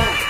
that.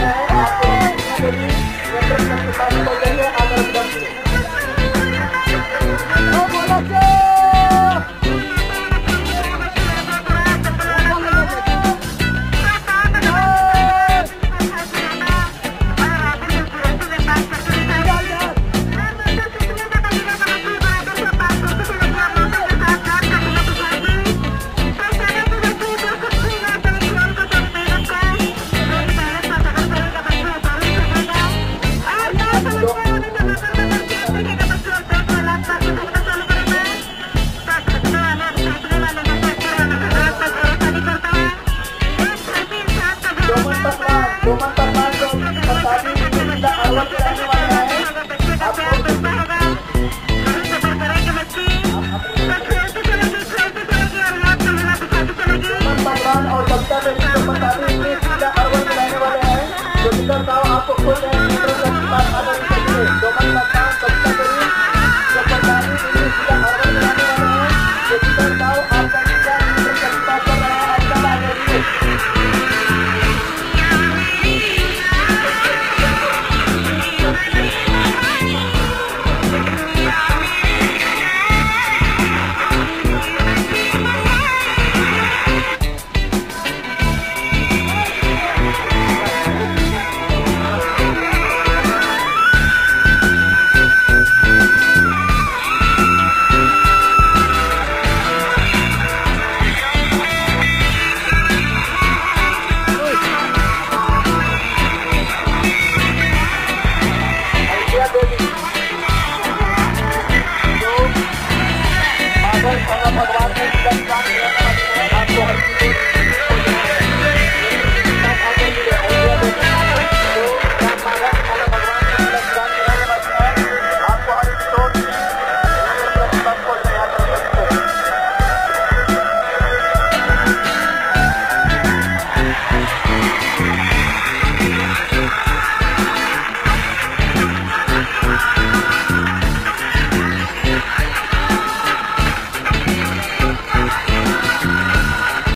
Kumanta man ko, masabi nila awat sa